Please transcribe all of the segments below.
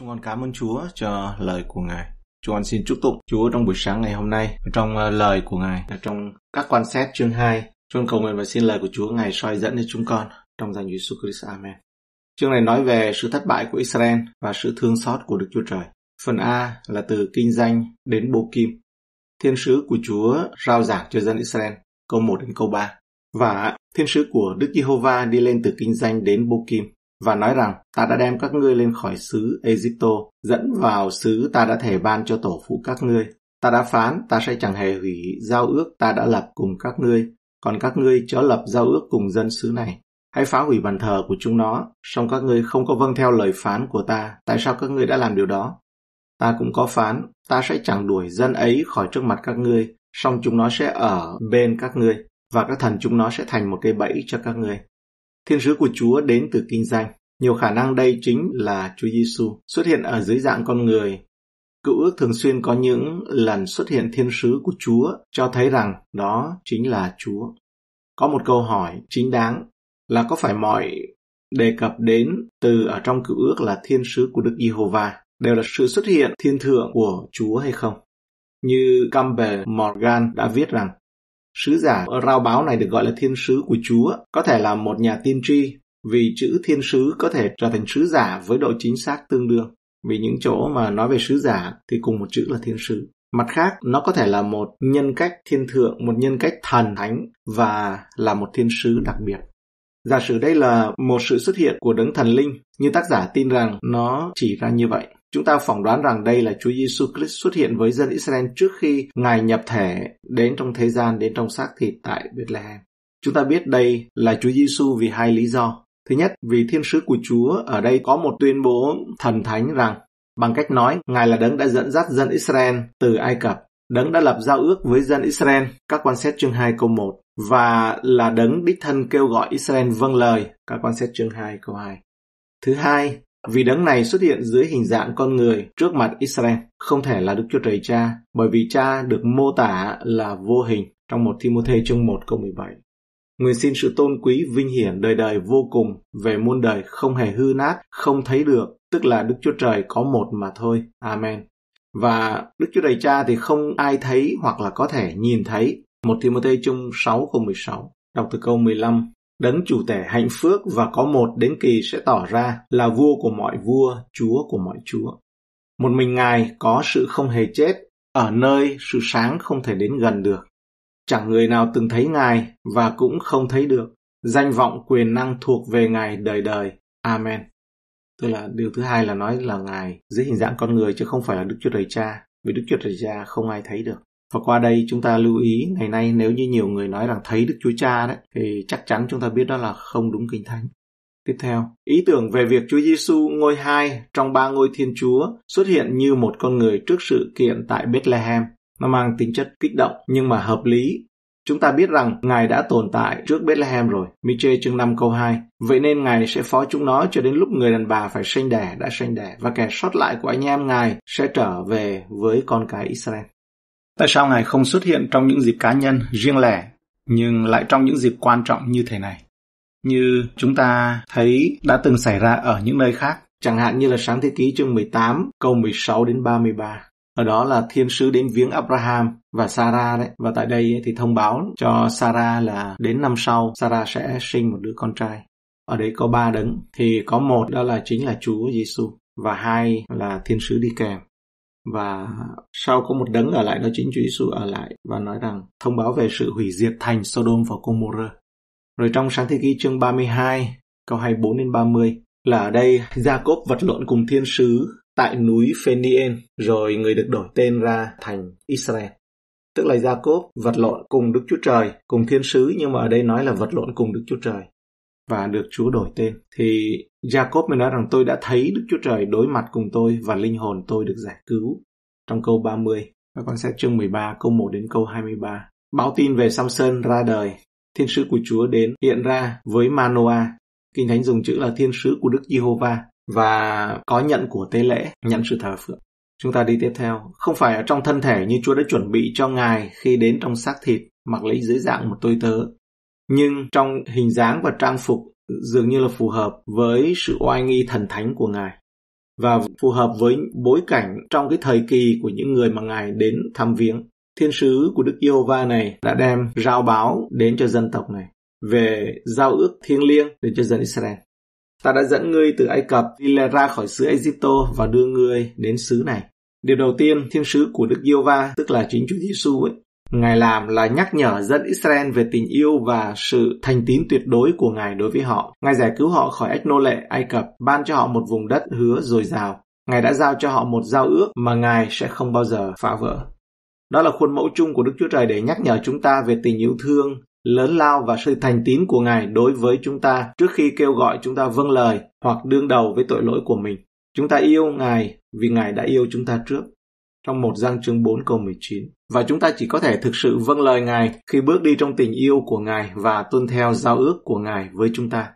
Chúng con cảm ơn Chúa cho lời của Ngài. Chúng con xin chúc tụng Chúa trong buổi sáng ngày hôm nay trong ờ, lời của Ngài trong các quan xét chương 2. Chúng con cầu nguyện và xin lời của Chúa Ngài soi dẫn cho chúng con trong danh Jesus Christ. Amen. Chương này nói về sự thất bại của Israel và sự thương xót của Đức Chúa Trời. Phần A là từ kinh danh đến bô kim. Thiên sứ của Chúa rao giảng cho dân Israel, câu 1 đến câu 3. Và thiên sứ của Đức Giê-hô-va đi lên từ kinh danh đến bô kim và nói rằng ta đã đem các ngươi lên khỏi xứ Egypto, dẫn vào xứ ta đã thể ban cho tổ phụ các ngươi. Ta đã phán, ta sẽ chẳng hề hủy giao ước ta đã lập cùng các ngươi, còn các ngươi chớ lập giao ước cùng dân xứ này. Hãy phá hủy bàn thờ của chúng nó, song các ngươi không có vâng theo lời phán của ta, tại sao các ngươi đã làm điều đó? Ta cũng có phán, ta sẽ chẳng đuổi dân ấy khỏi trước mặt các ngươi, song chúng nó sẽ ở bên các ngươi, và các thần chúng nó sẽ thành một cây bẫy cho các ngươi. Thiên sứ của Chúa đến từ kinh doanh Nhiều khả năng đây chính là Chúa Giêsu xuất hiện ở dưới dạng con người. Cựu ước thường xuyên có những lần xuất hiện thiên sứ của Chúa cho thấy rằng đó chính là Chúa. Có một câu hỏi chính đáng là có phải mọi đề cập đến từ ở trong cựu ước là thiên sứ của Đức Giê-hô-va đều là sự xuất hiện thiên thượng của Chúa hay không? Như Campbell Morgan đã viết rằng Sứ giả rao báo này được gọi là thiên sứ của Chúa, có thể là một nhà tiên tri, vì chữ thiên sứ có thể trở thành sứ giả với độ chính xác tương đương. Vì những chỗ mà nói về sứ giả thì cùng một chữ là thiên sứ. Mặt khác, nó có thể là một nhân cách thiên thượng, một nhân cách thần thánh và là một thiên sứ đặc biệt. Giả sử đây là một sự xuất hiện của đấng thần linh, như tác giả tin rằng nó chỉ ra như vậy. Chúng ta phỏng đoán rằng đây là Chúa Giêsu Christ xuất hiện với dân Israel trước khi Ngài nhập thể đến trong thế gian, đến trong xác thịt tại Bethlehem. Chúng ta biết đây là Chúa Giêsu vì hai lý do. Thứ nhất, vì thiên sứ của Chúa ở đây có một tuyên bố thần thánh rằng bằng cách nói Ngài là đấng đã dẫn dắt dân Israel từ Ai Cập, đấng đã lập giao ước với dân Israel, các quan xét chương 2 câu 1, và là đấng đích thân kêu gọi Israel vâng lời, các quan xét chương 2 câu 2. Thứ hai, vì đấng này xuất hiện dưới hình dạng con người trước mặt Israel, không thể là Đức Chúa Trời Cha, bởi vì Cha được mô tả là vô hình trong một Timôthê chương 1 câu 17. Nguyện xin sự tôn quý vinh hiển đời đời vô cùng về muôn đời không hề hư nát, không thấy được, tức là Đức Chúa Trời có một mà thôi. Amen. Và Đức Chúa Trời Cha thì không ai thấy hoặc là có thể nhìn thấy. Một Timôthê chung 6 câu 16. Đọc từ câu 15 Đấng chủ tể hạnh phước và có một đến kỳ sẽ tỏ ra là vua của mọi vua, chúa của mọi chúa. Một mình Ngài có sự không hề chết, ở nơi sự sáng không thể đến gần được. Chẳng người nào từng thấy Ngài và cũng không thấy được. Danh vọng quyền năng thuộc về Ngài đời đời. Amen. Tức là điều thứ hai là nói là Ngài dưới hình dạng con người chứ không phải là Đức Chúa Trời Cha. Vì Đức Chúa Trời Cha không ai thấy được. Và qua đây chúng ta lưu ý ngày nay nếu như nhiều người nói rằng thấy Đức Chúa Cha đấy thì chắc chắn chúng ta biết đó là không đúng kinh thánh. Tiếp theo, ý tưởng về việc Chúa Giêsu ngôi hai trong ba ngôi Thiên Chúa xuất hiện như một con người trước sự kiện tại Bethlehem. Nó mang tính chất kích động nhưng mà hợp lý. Chúng ta biết rằng Ngài đã tồn tại trước Bethlehem rồi. Miche chương 5 câu 2. Vậy nên Ngài sẽ phó chúng nó cho đến lúc người đàn bà phải sinh đẻ đã sinh đẻ và kẻ sót lại của anh em Ngài sẽ trở về với con cái Israel. Tại sao Ngài không xuất hiện trong những dịp cá nhân, riêng lẻ, nhưng lại trong những dịp quan trọng như thế này? Như chúng ta thấy đã từng xảy ra ở những nơi khác, chẳng hạn như là sáng thế ký chương 18, câu 16 đến 33. Ở đó là thiên sứ đến viếng Abraham và Sarah đấy. Và tại đây thì thông báo cho Sarah là đến năm sau Sarah sẽ sinh một đứa con trai. Ở đây có ba đấng. Thì có một đó là chính là Chúa Giêsu và hai là thiên sứ đi kèm và sau có một đấng ở lại đó chính Chúa Giêsu ở lại và nói rằng thông báo về sự hủy diệt thành Sodom và Gomorrah. Rồi trong sáng thế ký chương 32 câu 24 đến 30 là ở đây Jacob vật lộn cùng thiên sứ tại núi Phenien rồi người được đổi tên ra thành Israel. Tức là Jacob vật lộn cùng Đức Chúa Trời, cùng thiên sứ nhưng mà ở đây nói là vật lộn cùng Đức Chúa Trời và được Chúa đổi tên. Thì Jacob mới nói rằng tôi đã thấy Đức Chúa Trời đối mặt cùng tôi và linh hồn tôi được giải cứu. Trong câu 30, các con sẽ chương 13 câu 1 đến câu 23. Báo tin về Samson ra đời, thiên sứ của Chúa đến hiện ra với Manoa. Kinh Thánh dùng chữ là thiên sứ của Đức Giê-hô-va và có nhận của tế lễ, nhận sự thờ phượng. Chúng ta đi tiếp theo, không phải ở trong thân thể như Chúa đã chuẩn bị cho Ngài khi đến trong xác thịt, mặc lấy dưới dạng một tôi tớ, nhưng trong hình dáng và trang phục dường như là phù hợp với sự oai nghi thần thánh của Ngài. và phù hợp với bối cảnh trong cái thời kỳ của những người mà Ngài đến thăm viếng. Thiên sứ của Đức Giê-hô-va này đã đem rao báo đến cho dân tộc này về giao ước thiêng liêng đến cho dân Israel. Ta đã dẫn ngươi từ Ai Cập đi ra khỏi xứ Egypto và đưa ngươi đến xứ này. Điều đầu tiên, thiên sứ của Đức Giê-hô va tức là chính Chúa Giêsu ấy, Ngài làm là nhắc nhở dân Israel về tình yêu và sự thành tín tuyệt đối của Ngài đối với họ. Ngài giải cứu họ khỏi ách nô lệ Ai Cập, ban cho họ một vùng đất hứa dồi dào. Ngài đã giao cho họ một giao ước mà Ngài sẽ không bao giờ phá vỡ. Đó là khuôn mẫu chung của Đức Chúa Trời để nhắc nhở chúng ta về tình yêu thương, lớn lao và sự thành tín của Ngài đối với chúng ta trước khi kêu gọi chúng ta vâng lời hoặc đương đầu với tội lỗi của mình. Chúng ta yêu Ngài vì Ngài đã yêu chúng ta trước. Trong một giang chương 4 câu 19. Và chúng ta chỉ có thể thực sự vâng lời Ngài khi bước đi trong tình yêu của Ngài và tuân theo giao ước của Ngài với chúng ta.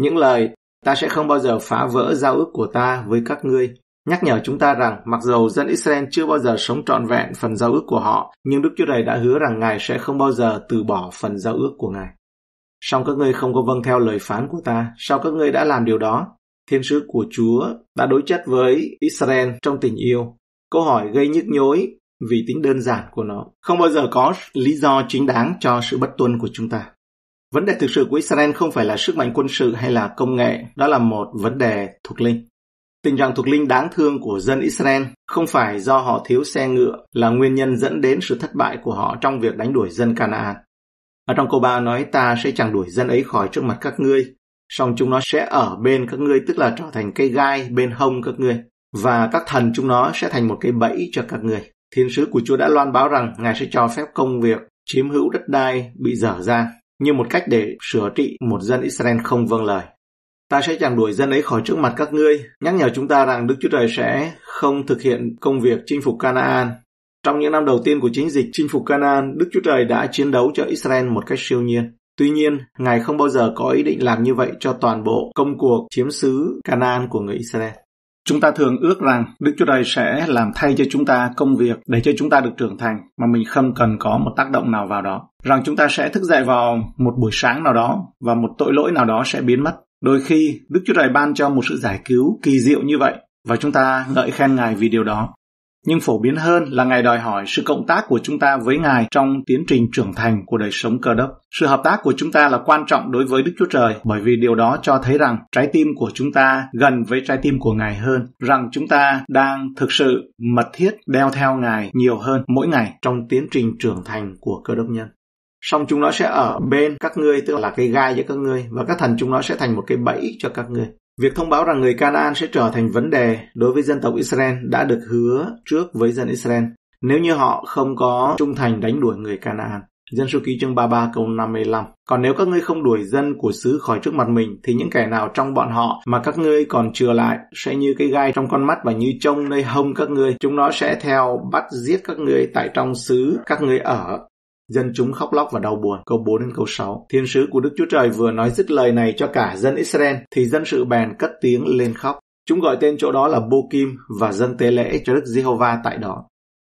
Những lời ta sẽ không bao giờ phá vỡ giao ước của ta với các ngươi nhắc nhở chúng ta rằng mặc dầu dân Israel chưa bao giờ sống trọn vẹn phần giao ước của họ, nhưng Đức Chúa Trời đã hứa rằng Ngài sẽ không bao giờ từ bỏ phần giao ước của Ngài. Song các ngươi không có vâng theo lời phán của ta, sao các ngươi đã làm điều đó? Thiên sứ của Chúa đã đối chất với Israel trong tình yêu. Câu hỏi gây nhức nhối vì tính đơn giản của nó. Không bao giờ có lý do chính đáng cho sự bất tuân của chúng ta. Vấn đề thực sự của Israel không phải là sức mạnh quân sự hay là công nghệ, đó là một vấn đề thuộc linh. Tình trạng thuộc linh đáng thương của dân Israel không phải do họ thiếu xe ngựa là nguyên nhân dẫn đến sự thất bại của họ trong việc đánh đuổi dân Canaan. Ở trong câu 3 nói ta sẽ chẳng đuổi dân ấy khỏi trước mặt các ngươi, song chúng nó sẽ ở bên các ngươi tức là trở thành cây gai bên hông các ngươi và các thần chúng nó sẽ thành một cái bẫy cho các người. Thiên sứ của Chúa đã loan báo rằng Ngài sẽ cho phép công việc chiếm hữu đất đai bị dở ra như một cách để sửa trị một dân Israel không vâng lời. Ta sẽ chẳng đuổi dân ấy khỏi trước mặt các ngươi, nhắc nhở chúng ta rằng Đức Chúa Trời sẽ không thực hiện công việc chinh phục Canaan. Trong những năm đầu tiên của chiến dịch chinh phục Canaan, Đức Chúa Trời đã chiến đấu cho Israel một cách siêu nhiên. Tuy nhiên, Ngài không bao giờ có ý định làm như vậy cho toàn bộ công cuộc chiếm xứ Canaan của người Israel. Chúng ta thường ước rằng Đức Chúa Trời sẽ làm thay cho chúng ta công việc để cho chúng ta được trưởng thành, mà mình không cần có một tác động nào vào đó. Rằng chúng ta sẽ thức dậy vào một buổi sáng nào đó và một tội lỗi nào đó sẽ biến mất. Đôi khi, Đức Chúa Trời ban cho một sự giải cứu kỳ diệu như vậy và chúng ta ngợi khen Ngài vì điều đó. Nhưng phổ biến hơn là Ngài đòi hỏi sự cộng tác của chúng ta với Ngài trong tiến trình trưởng thành của đời sống cơ đốc. Sự hợp tác của chúng ta là quan trọng đối với Đức Chúa Trời bởi vì điều đó cho thấy rằng trái tim của chúng ta gần với trái tim của Ngài hơn, rằng chúng ta đang thực sự mật thiết đeo theo Ngài nhiều hơn mỗi ngày trong tiến trình trưởng thành của cơ đốc nhân Song chúng nó sẽ ở bên các ngươi tức là cái gai giữa các ngươi và các thần chúng nó sẽ thành một cái bẫy cho các ngươi Việc thông báo rằng người Canaan sẽ trở thành vấn đề đối với dân tộc Israel đã được hứa trước với dân Israel nếu như họ không có trung thành đánh đuổi người Canaan. Dân số ký chương 33 câu 55 Còn nếu các ngươi không đuổi dân của xứ khỏi trước mặt mình, thì những kẻ nào trong bọn họ mà các ngươi còn chừa lại sẽ như cái gai trong con mắt và như trông nơi hông các ngươi. Chúng nó sẽ theo bắt giết các ngươi tại trong xứ các ngươi ở Dân chúng khóc lóc và đau buồn. Câu 4 đến câu 6. Thiên sứ của Đức Chúa Trời vừa nói dứt lời này cho cả dân Israel, thì dân sự bèn cất tiếng lên khóc. Chúng gọi tên chỗ đó là Bô Kim và dân tế lễ cho Đức Giê-hô-va tại đó.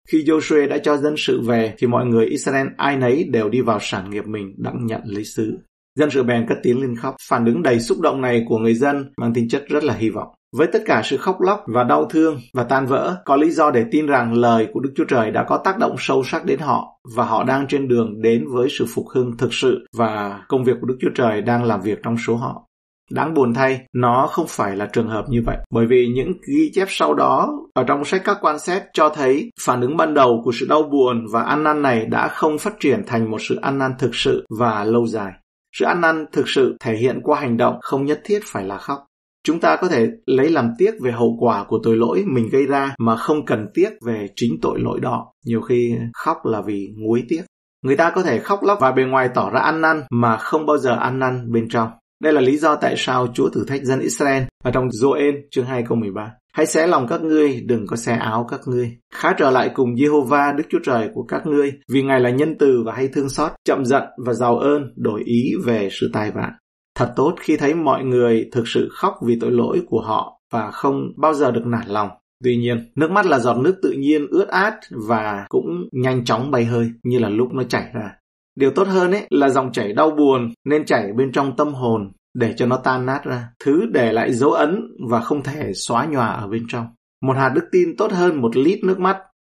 Khi Joshua đã cho dân sự về thì mọi người Israel ai nấy đều đi vào sản nghiệp mình đặng nhận lấy sứ. Dân sự bèn cất tiếng lên khóc. Phản ứng đầy xúc động này của người dân mang tính chất rất là hy vọng. Với tất cả sự khóc lóc và đau thương và tan vỡ, có lý do để tin rằng lời của Đức Chúa Trời đã có tác động sâu sắc đến họ và họ đang trên đường đến với sự phục hưng thực sự và công việc của Đức Chúa Trời đang làm việc trong số họ. Đáng buồn thay, nó không phải là trường hợp như vậy, bởi vì những ghi chép sau đó ở trong sách các quan xét cho thấy phản ứng ban đầu của sự đau buồn và ăn năn này đã không phát triển thành một sự ăn năn thực sự và lâu dài. Sự ăn năn thực sự thể hiện qua hành động không nhất thiết phải là khóc. Chúng ta có thể lấy làm tiếc về hậu quả của tội lỗi mình gây ra mà không cần tiếc về chính tội lỗi đó. Nhiều khi khóc là vì nguối tiếc. Người ta có thể khóc lóc và bề ngoài tỏ ra ăn năn mà không bao giờ ăn năn bên trong. Đây là lý do tại sao Chúa thử thách dân Israel ở trong Joel chương 2 câu 13. Hãy xé lòng các ngươi, đừng có xé áo các ngươi. Khá trở lại cùng Jehovah Đức Chúa Trời của các ngươi, vì Ngài là nhân từ và hay thương xót, chậm giận và giàu ơn, đổi ý về sự tai vạ. Thật tốt khi thấy mọi người thực sự khóc vì tội lỗi của họ và không bao giờ được nản lòng. Tuy nhiên, nước mắt là giọt nước tự nhiên ướt át và cũng nhanh chóng bay hơi như là lúc nó chảy ra. Điều tốt hơn ấy là dòng chảy đau buồn nên chảy bên trong tâm hồn để cho nó tan nát ra, thứ để lại dấu ấn và không thể xóa nhòa ở bên trong. Một hạt đức tin tốt hơn một lít nước mắt,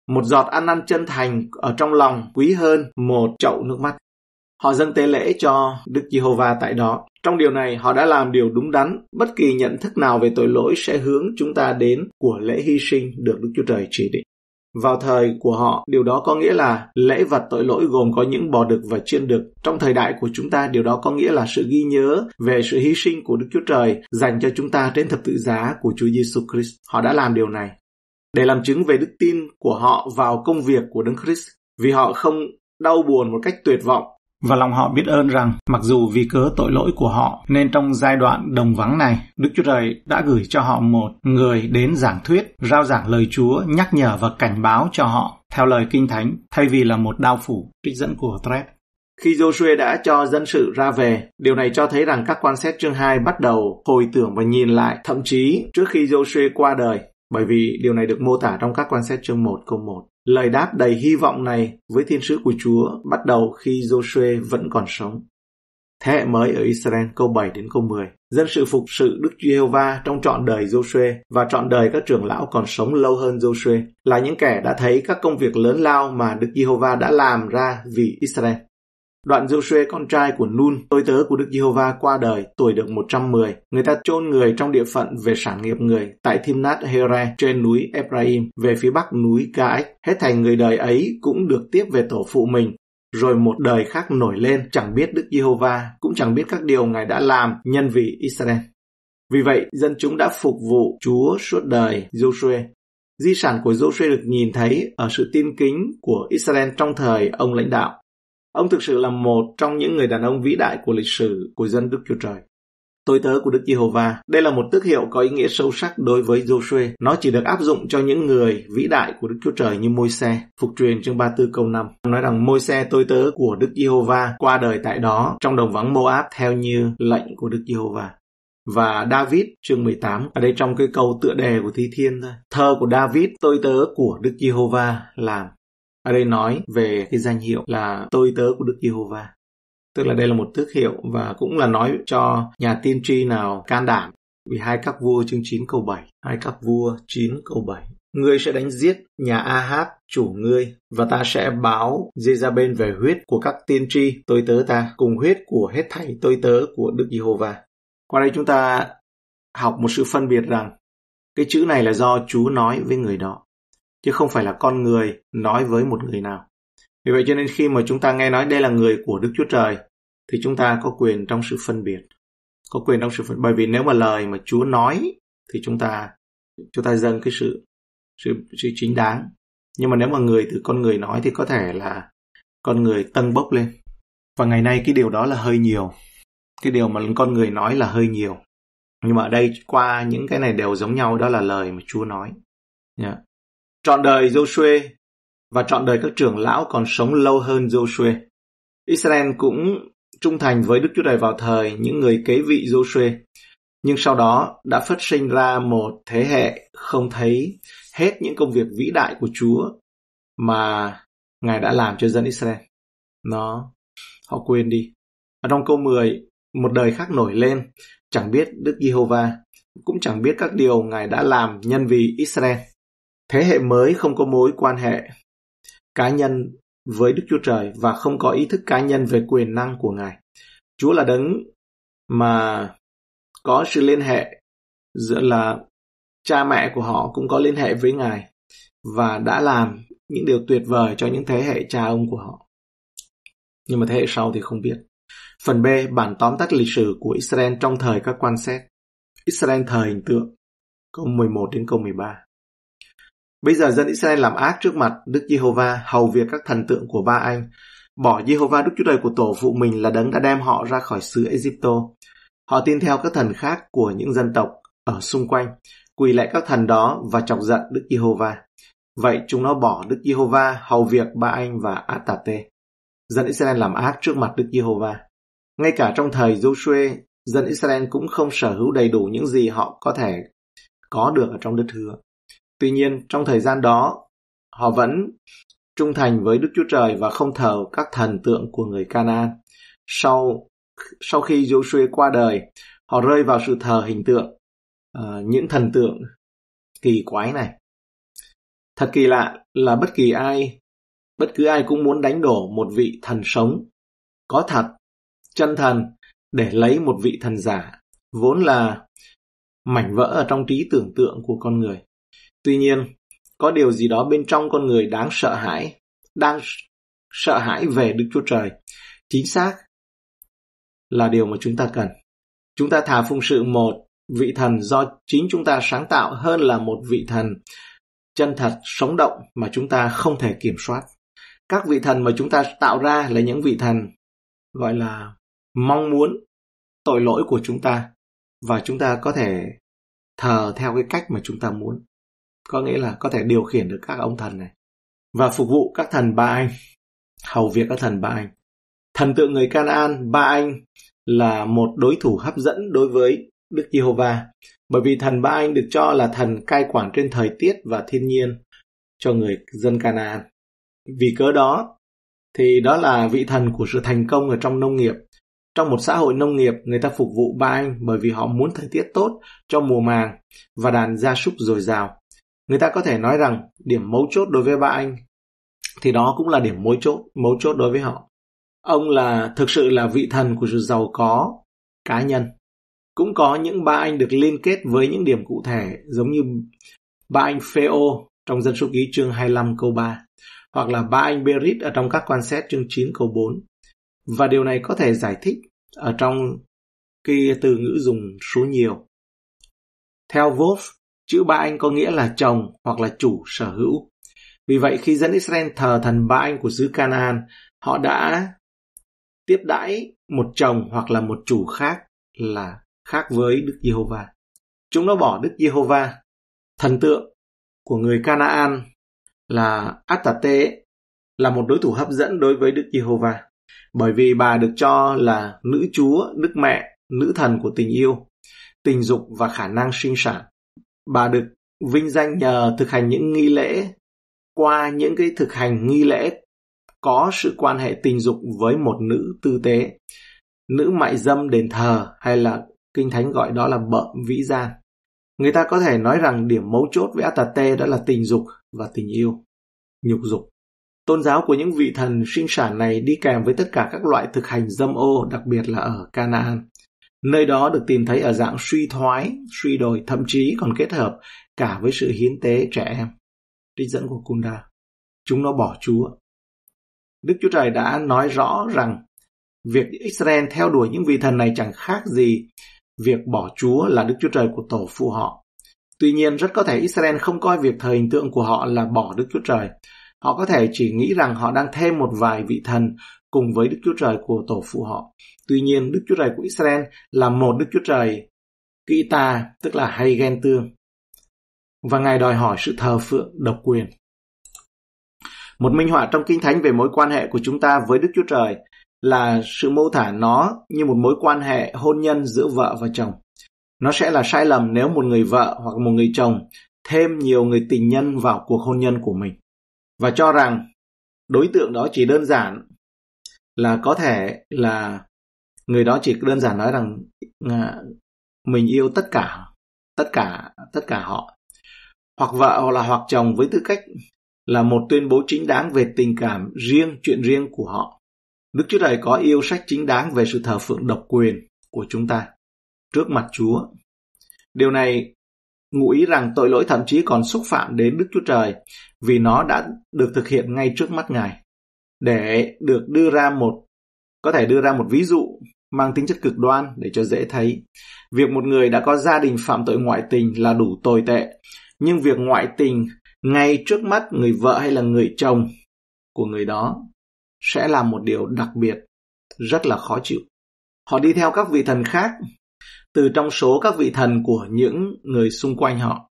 một giọt ăn năn chân thành ở trong lòng quý hơn một chậu nước mắt. Họ dâng tế lễ cho Đức Giê-hô-va tại đó. Trong điều này, họ đã làm điều đúng đắn. Bất kỳ nhận thức nào về tội lỗi sẽ hướng chúng ta đến của lễ hy sinh được Đức Chúa Trời chỉ định. Vào thời của họ, điều đó có nghĩa là lễ vật tội lỗi gồm có những bò đực và chiên đực. Trong thời đại của chúng ta, điều đó có nghĩa là sự ghi nhớ về sự hy sinh của Đức Chúa Trời dành cho chúng ta trên thập tự giá của Chúa Giêsu Christ. Họ đã làm điều này để làm chứng về đức tin của họ vào công việc của Đấng Christ vì họ không đau buồn một cách tuyệt vọng và lòng họ biết ơn rằng mặc dù vì cớ tội lỗi của họ nên trong giai đoạn đồng vắng này, Đức Chúa Trời đã gửi cho họ một người đến giảng thuyết, rao giảng lời Chúa, nhắc nhở và cảnh báo cho họ theo lời Kinh Thánh thay vì là một đao phủ, trích dẫn của Thread. Khi Joshua đã cho dân sự ra về, điều này cho thấy rằng các quan xét chương 2 bắt đầu hồi tưởng và nhìn lại, thậm chí trước khi Joshua qua đời, bởi vì điều này được mô tả trong các quan xét chương 1 câu 1. Lời đáp đầy hy vọng này với thiên sứ của Chúa bắt đầu khi Joshua vẫn còn sống. Thế hệ mới ở Israel, câu 7 đến câu 10. Dân sự phục sự Đức Giê-hô-va trong trọn đời Joshua và trọn đời các trưởng lão còn sống lâu hơn Joshua là những kẻ đã thấy các công việc lớn lao mà Đức Giê-hô-va đã làm ra vì Israel. Đoạn Joshua con trai của Nun, tôi tớ của Đức Giê-hô-va qua đời, tuổi được 110. Người ta chôn người trong địa phận về sản nghiệp người, tại Thimnat Here trên núi Ephraim, về phía bắc núi Gaách. Hết thành người đời ấy cũng được tiếp về tổ phụ mình. Rồi một đời khác nổi lên, chẳng biết Đức Giê-hô-va, cũng chẳng biết các điều Ngài đã làm nhân vì Israel. Vì vậy, dân chúng đã phục vụ Chúa suốt đời Joshua. Di sản của Joshua được nhìn thấy ở sự tin kính của Israel trong thời ông lãnh đạo. Ông thực sự là một trong những người đàn ông vĩ đại của lịch sử của dân Đức Chúa Trời. Tôi tớ của Đức Giê-hô-va. Đây là một tước hiệu có ý nghĩa sâu sắc đối với Joshua. Nó chỉ được áp dụng cho những người vĩ đại của Đức Chúa Trời như Môi-se. Phục truyền chương 34 câu 5. Nói rằng Môi-se tôi tớ của Đức Giê-hô-va qua đời tại đó, trong đồng vắng Moab theo như lệnh của Đức Giê-hô-va. Và David chương 18 ở đây trong cái câu tựa đề của Thi Thiên thôi. Thơ của David tôi tớ của Đức Giê-hô-va làm ở đây nói về cái danh hiệu là tôi tớ của Đức Giê-hô-va. Tức là đây là một tước hiệu và cũng là nói cho nhà tiên tri nào can đảm. Vì hai các vua chương 9 câu 7, hai các vua 9 câu 7. Ngươi sẽ đánh giết nhà Ahab chủ ngươi và ta sẽ báo Jezabel về huyết của các tiên tri tôi tớ ta cùng huyết của hết thảy tôi tớ của Đức Giê-hô-va. Qua đây chúng ta học một sự phân biệt rằng cái chữ này là do Chúa nói với người đó chứ không phải là con người nói với một người nào. Vì vậy cho nên khi mà chúng ta nghe nói đây là người của Đức Chúa Trời, thì chúng ta có quyền trong sự phân biệt. Có quyền trong sự phân biệt. Bởi vì nếu mà lời mà Chúa nói, thì chúng ta chúng ta dâng cái sự sự sự chính đáng. Nhưng mà nếu mà người từ con người nói thì có thể là con người tân bốc lên. Và ngày nay cái điều đó là hơi nhiều. Cái điều mà con người nói là hơi nhiều. Nhưng mà ở đây qua những cái này đều giống nhau, đó là lời mà Chúa nói. Yeah. Trọn đời Joshua và trọn đời các trưởng lão còn sống lâu hơn Joshua. Israel cũng trung thành với Đức Chúa Trời vào thời những người kế vị Joshua. Nhưng sau đó đã phát sinh ra một thế hệ không thấy hết những công việc vĩ đại của Chúa mà Ngài đã làm cho dân Israel. Nó, họ quên đi. Ở trong câu 10, một đời khác nổi lên, chẳng biết Đức Giê-hô-va, cũng chẳng biết các điều Ngài đã làm nhân vì Israel. Thế hệ mới không có mối quan hệ cá nhân với Đức Chúa Trời và không có ý thức cá nhân về quyền năng của Ngài. Chúa là đấng mà có sự liên hệ giữa là cha mẹ của họ cũng có liên hệ với Ngài và đã làm những điều tuyệt vời cho những thế hệ cha ông của họ. Nhưng mà thế hệ sau thì không biết. Phần B, bản tóm tắt lịch sử của Israel trong thời các quan xét. Israel thời hình tượng, câu 11 đến câu 13. Bây giờ dân Israel làm ác trước mặt Đức Giê-hô-va, hầu việc các thần tượng của ba anh. Bỏ Giê-hô-va Đức Chúa Trời của tổ phụ mình là đấng đã đem họ ra khỏi xứ Egypto. Họ tin theo các thần khác của những dân tộc ở xung quanh, quỳ lại các thần đó và chọc giận Đức Giê-hô-va. Vậy chúng nó bỏ Đức Giê-hô-va, hầu việc ba anh và Atate. Dân Israel làm ác trước mặt Đức Giê-hô-va. Ngay cả trong thời Joshua, dân Israel cũng không sở hữu đầy đủ những gì họ có thể có được ở trong đất hứa. Tuy nhiên, trong thời gian đó, họ vẫn trung thành với Đức Chúa Trời và không thờ các thần tượng của người Canaan. Sau sau khi Joshua qua đời, họ rơi vào sự thờ hình tượng, uh, những thần tượng kỳ quái này. Thật kỳ lạ là bất kỳ ai, bất cứ ai cũng muốn đánh đổ một vị thần sống, có thật, chân thần để lấy một vị thần giả, vốn là mảnh vỡ ở trong trí tưởng tượng của con người. Tuy nhiên, có điều gì đó bên trong con người đáng sợ hãi, đang sợ hãi về Đức Chúa Trời. Chính xác là điều mà chúng ta cần. Chúng ta thà phụng sự một vị thần do chính chúng ta sáng tạo hơn là một vị thần chân thật, sống động mà chúng ta không thể kiểm soát. Các vị thần mà chúng ta tạo ra là những vị thần gọi là mong muốn tội lỗi của chúng ta và chúng ta có thể thờ theo cái cách mà chúng ta muốn. Có nghĩa là có thể điều khiển được các ông thần này và phục vụ các thần ba anh, hầu việc các thần ba anh. Thần tượng người Canaan ba anh là một đối thủ hấp dẫn đối với Đức Giê-hô-va, bởi vì thần ba anh được cho là thần cai quản trên thời tiết và thiên nhiên cho người dân Canaan. Vì cớ đó, thì đó là vị thần của sự thành công ở trong nông nghiệp. Trong một xã hội nông nghiệp, người ta phục vụ ba anh bởi vì họ muốn thời tiết tốt cho mùa màng và đàn gia súc dồi dào. Người ta có thể nói rằng điểm mấu chốt đối với ba anh thì đó cũng là điểm mấu chốt, mấu chốt đối với họ. Ông là thực sự là vị thần của sự giàu có cá nhân. Cũng có những ba anh được liên kết với những điểm cụ thể giống như ba anh Phêô trong dân số ký chương 25 câu 3 hoặc là ba anh Berit ở trong các quan xét chương 9 câu 4. Và điều này có thể giải thích ở trong cái từ ngữ dùng số nhiều. Theo Wolf, chữ ba anh có nghĩa là chồng hoặc là chủ sở hữu. Vì vậy khi dân Israel thờ thần ba anh của xứ Canaan, họ đã tiếp đãi một chồng hoặc là một chủ khác là khác với Đức Giê-hô-va. Chúng nó bỏ Đức Giê-hô-va, thần tượng của người Canaan là Atate là một đối thủ hấp dẫn đối với Đức Giê-hô-va bởi vì bà được cho là nữ chúa, đức mẹ, nữ thần của tình yêu, tình dục và khả năng sinh sản. Bà được vinh danh nhờ thực hành những nghi lễ qua những cái thực hành nghi lễ có sự quan hệ tình dục với một nữ tư tế, nữ mại dâm đền thờ hay là kinh thánh gọi đó là bợm vĩ gian. Người ta có thể nói rằng điểm mấu chốt với Atate đó là tình dục và tình yêu, nhục dục. Tôn giáo của những vị thần sinh sản này đi kèm với tất cả các loại thực hành dâm ô, đặc biệt là ở Canaan. Nơi đó được tìm thấy ở dạng suy thoái, suy đồi, thậm chí còn kết hợp cả với sự hiến tế trẻ em. Trích dẫn của Kunda. Chúng nó bỏ Chúa. Đức Chúa Trời đã nói rõ rằng việc Israel theo đuổi những vị thần này chẳng khác gì việc bỏ Chúa là Đức Chúa Trời của tổ phụ họ. Tuy nhiên, rất có thể Israel không coi việc thờ hình tượng của họ là bỏ Đức Chúa Trời. Họ có thể chỉ nghĩ rằng họ đang thêm một vài vị thần cùng với Đức Chúa Trời của tổ phụ họ. Tuy nhiên, Đức Chúa Trời của Israel là một Đức Chúa Trời kỹ ta, tức là hay ghen tương. Và Ngài đòi hỏi sự thờ phượng độc quyền. Một minh họa trong Kinh Thánh về mối quan hệ của chúng ta với Đức Chúa Trời là sự mô tả nó như một mối quan hệ hôn nhân giữa vợ và chồng. Nó sẽ là sai lầm nếu một người vợ hoặc một người chồng thêm nhiều người tình nhân vào cuộc hôn nhân của mình và cho rằng đối tượng đó chỉ đơn giản là có thể là người đó chỉ đơn giản nói rằng à, mình yêu tất cả tất cả tất cả họ hoặc vợ hoặc là hoặc chồng với tư cách là một tuyên bố chính đáng về tình cảm riêng chuyện riêng của họ Đức Chúa Trời có yêu sách chính đáng về sự thờ phượng độc quyền của chúng ta trước mặt Chúa. Điều này ngụ ý rằng tội lỗi thậm chí còn xúc phạm đến Đức Chúa Trời vì nó đã được thực hiện ngay trước mắt Ngài. Để được đưa ra một có thể đưa ra một ví dụ mang tính chất cực đoan để cho dễ thấy. Việc một người đã có gia đình phạm tội ngoại tình là đủ tồi tệ, nhưng việc ngoại tình ngay trước mắt người vợ hay là người chồng của người đó sẽ là một điều đặc biệt rất là khó chịu. Họ đi theo các vị thần khác từ trong số các vị thần của những người xung quanh họ.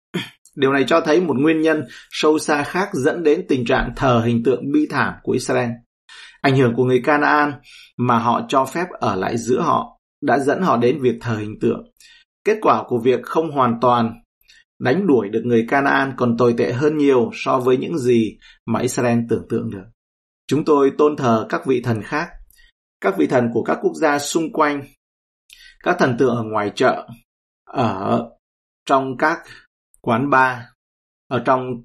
Điều này cho thấy một nguyên nhân sâu xa khác dẫn đến tình trạng thờ hình tượng bi thảm của Israel. Ảnh hưởng của người Canaan mà họ cho phép ở lại giữa họ đã dẫn họ đến việc thờ hình tượng. Kết quả của việc không hoàn toàn đánh đuổi được người Canaan còn tồi tệ hơn nhiều so với những gì mà Israel tưởng tượng được. Chúng tôi tôn thờ các vị thần khác. các vị thần của các quốc gia xung quanh, các thần tượng ở ngoài chợ, ở trong các quán bar, ở trong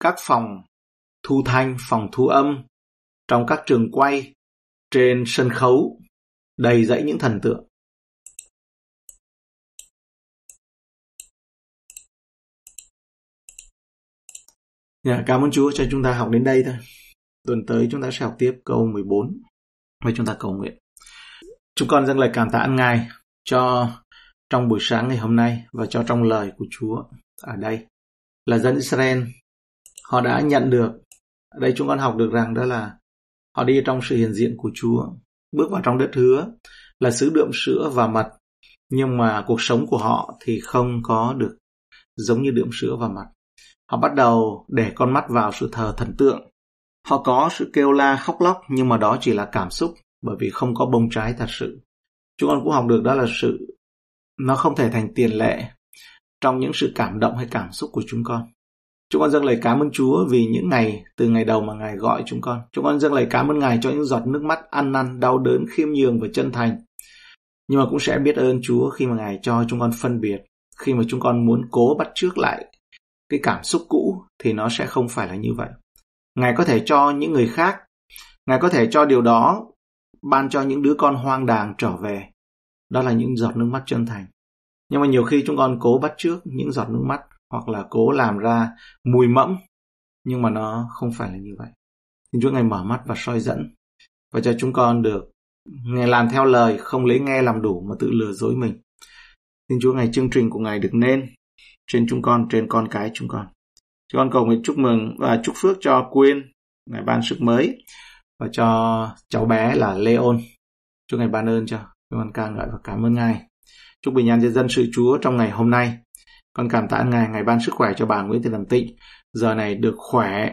các phòng thu thanh, phòng thu âm, trong các trường quay, trên sân khấu, đầy dẫy những thần tượng. Yeah, dạ, cảm ơn Chúa cho chúng ta học đến đây thôi. Tuần tới chúng ta sẽ học tiếp câu 14 và chúng ta cầu nguyện. Chúng con dâng lời cảm tạ ơn Ngài cho trong buổi sáng ngày hôm nay và cho trong lời của Chúa ở đây là dân Israel. Họ đã nhận được, ở đây chúng con học được rằng đó là họ đi trong sự hiện diện của Chúa, bước vào trong đất hứa là xứ đượm sữa và mật, nhưng mà cuộc sống của họ thì không có được giống như đượm sữa và mật. Họ bắt đầu để con mắt vào sự thờ thần tượng. Họ có sự kêu la khóc lóc, nhưng mà đó chỉ là cảm xúc, bởi vì không có bông trái thật sự. Chúng con cũng học được đó là sự, nó không thể thành tiền lệ trong những sự cảm động hay cảm xúc của chúng con Chúng con dâng lời cảm ơn Chúa vì những ngày từ ngày đầu mà Ngài gọi chúng con. Chúng con dâng lời cảm ơn Ngài cho những giọt nước mắt ăn năn, đau đớn, khiêm nhường và chân thành. Nhưng mà cũng sẽ biết ơn Chúa khi mà Ngài cho chúng con phân biệt. Khi mà chúng con muốn cố bắt trước lại cái cảm xúc cũ thì nó sẽ không phải là như vậy. Ngài có thể cho những người khác, Ngài có thể cho điều đó ban cho những đứa con hoang đàng trở về. Đó là những giọt nước mắt chân thành. Nhưng mà nhiều khi chúng con cố bắt trước những giọt nước mắt hoặc là cố làm ra mùi mẫm, nhưng mà nó không phải là như vậy. Xin chúa ngài mở mắt và soi dẫn và cho chúng con được nghe làm theo lời, không lấy nghe làm đủ mà tự lừa dối mình. Xin chúa ngài chương trình của ngài được nên trên chúng con, trên con cái chúng con. Chúng con cầu nguyện chúc mừng và chúc phước cho quyên, ngài ban sức mới, và cho cháu bé là Leon. Chúa ngài ban ơn cho chúng con ca ngợi và cảm ơn ngài chúc bình an cho dân sự chúa trong ngày hôm nay con cảm tạ Ngài, Ngài ban sức khỏe cho bà Nguyễn Thị Làm Tịnh. Giờ này được khỏe,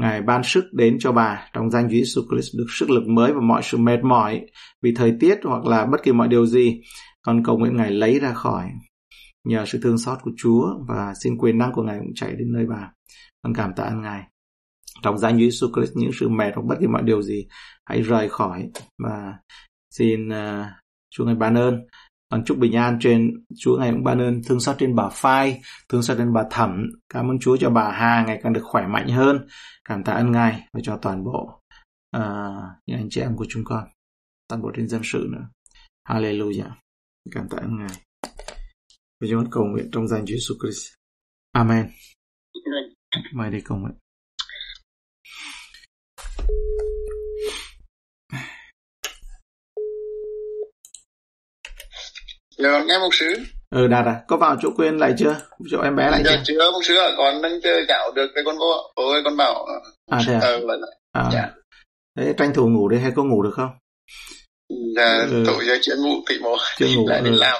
Ngài ban sức đến cho bà trong danh Chúa Jesus Christ được sức lực mới và mọi sự mệt mỏi vì thời tiết hoặc là bất kỳ mọi điều gì. Con cầu nguyện Ngài lấy ra khỏi nhờ sự thương xót của Chúa và xin quyền năng của Ngài cũng chạy đến nơi bà. Con cảm tạ Ngài. Trong danh Chúa Jesus Christ những sự mệt hoặc bất kỳ mọi điều gì hãy rời khỏi và xin uh, Chúa Ngài ban ơn Bằng chúc bình an trên Chúa ngày cũng ban ơn thương xót trên bà Phai, thương xót trên bà Thẩm. Cảm ơn Chúa cho bà Hà ngày càng được khỏe mạnh hơn. Cảm tạ ơn Ngài và cho toàn bộ uh, những anh chị em của chúng con, toàn bộ trên dân sự nữa. Hallelujah. Cảm tạ ơn Ngài. Và chúng con cầu nguyện trong danh Chúa Jesus Christ. Amen. Mời đây cầu nguyện. Dạ, nghe một sứ. Ừ, Đạt à, có vào chỗ quên lại chưa? Chỗ em bé lại dạ, chưa? chưa, một sứ ạ, còn đang chơi gạo được cái con vô. Ôi, con bảo. À, thế à? Lại lại. À. Dạ. Thế tranh thủ ngủ đi hay có ngủ được không? Dạ, ừ. tội giờ chuyện ngủ tị mồ. Chưa ngủ. Lại đi ừ. làm.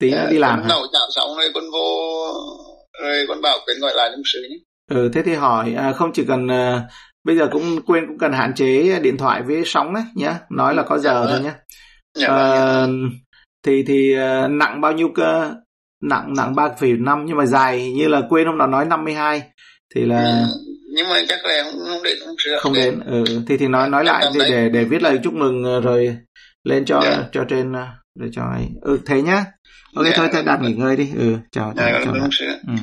Tí nữa đi làm hả? Nấu chảo xong rồi con vô, rồi con bảo quên gọi lại một sứ nhé. Ừ, thế thì hỏi, à, không chỉ cần... Uh, bây giờ cũng quên cũng cần hạn chế điện thoại với sóng đấy nhé nói là có giờ dạ, thôi nhé dạ, uh, thì thì uh, nặng bao nhiêu cơ nặng nặng ba phẩy năm nhưng mà dài như là quên hôm nào nói 52 thì là ừ, nhưng mà chắc là không, không đến không sửa không đến ừ, thì thì nói nói lại thì để để viết lời chúc mừng ờ, rồi lên cho yeah. Dạ. cho trên ờ, để cho ấy ừ thế nhá ok yeah, dạ, thôi thôi đặt nghỉ ngơi đi ừ chào chào, yeah, chào, chào. Ừ.